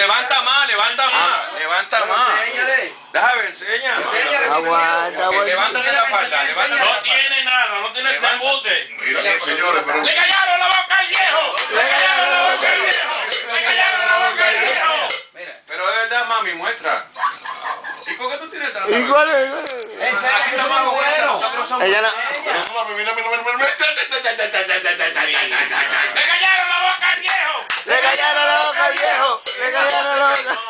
Levanta más, levanta más, levanta más. Enséñale. Déjame, enseña. Enséñale Aguanta, aguanta. Levántate la falda, levántate No tiene nada, no tiene Levanta. embute. Mira, señores, pero ¡Le callaron la boca al viejo! ¡Le callaron la boca al viejo! ¡Le callaron la boca al viejo! Mira. Pero de verdad, mami, muestra. ¿Y por qué tú tienes tanta ¿Y cuál es? Aquí que eso somos está mujeres, bueno. nosotros somos Ella no. ¡Le callaron la boca al viejo! Le callaron la boca al viejo. Le callaron la boca. No, Oh,